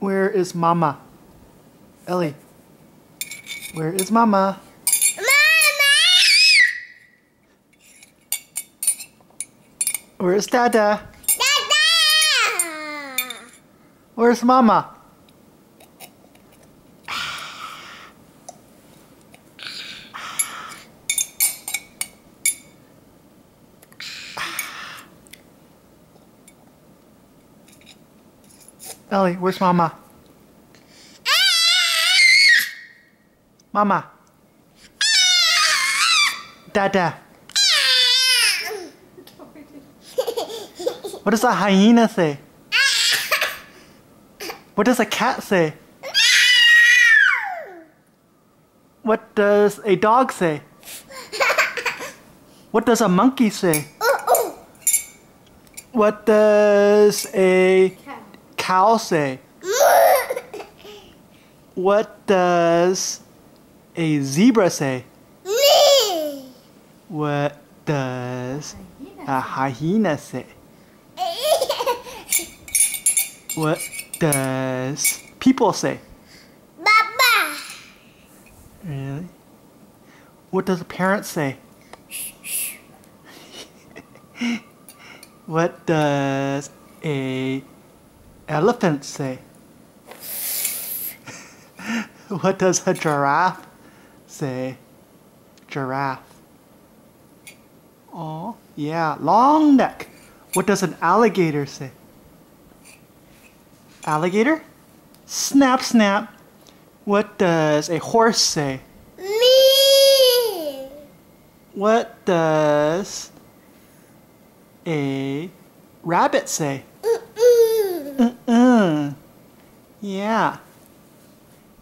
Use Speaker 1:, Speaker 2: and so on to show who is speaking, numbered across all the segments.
Speaker 1: Where is Mama? Ellie. Where is Mama? Mama! Where is Dada? Dada? Where's Mama? Ellie, where's Mama? Mama. Dada. What does a hyena say? What does a cat say? What does a dog say? What does a monkey say? What does a cow say? What does a zebra say? What does a hyena say? What does people say?
Speaker 2: Baba.
Speaker 1: Really? What does a parent say? what does a elephant say? what does a giraffe say? Giraffe. Oh, yeah, long neck. What does an alligator say? Alligator? Snap, snap. What does a horse say?
Speaker 2: Me.
Speaker 1: What does a rabbit say? Uh-uh. Yeah.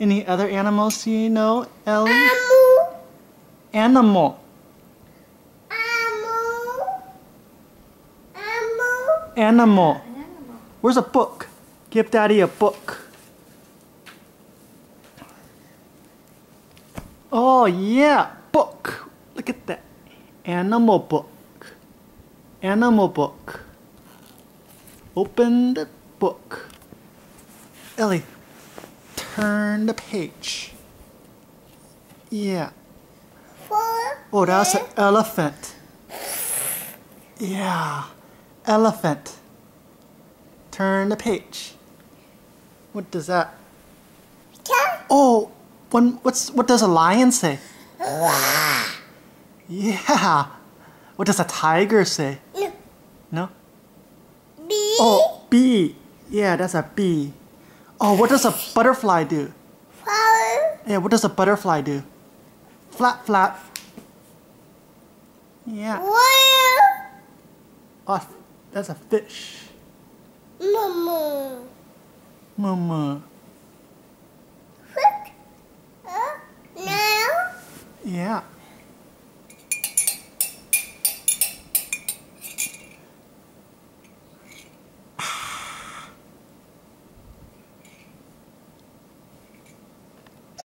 Speaker 1: Any other animals you know, Ellie?
Speaker 2: Amu.
Speaker 1: Animal.
Speaker 2: Amu. Amu.
Speaker 1: Animal. Where's a book? Give Daddy a book. Oh, yeah, book. Look at that. Animal book. Animal book. Open the book. Ellie, turn the page. Yeah.
Speaker 2: Four.
Speaker 1: Oh, that's an elephant. Yeah, elephant. Turn the page. What does that? Oh, one, what's what does a lion say? Yeah. What does a tiger say?
Speaker 2: No.
Speaker 1: No.
Speaker 2: B.
Speaker 1: Oh, bee. Yeah, that's a bee. Oh, what does a butterfly do?
Speaker 2: Four.
Speaker 1: Yeah, what does a butterfly do? Flap, flap. Yeah.
Speaker 2: Whale.
Speaker 1: Oh, that's a fish.
Speaker 2: Mama.
Speaker 1: Mama.
Speaker 2: Quick. Uh, now.
Speaker 1: Yeah.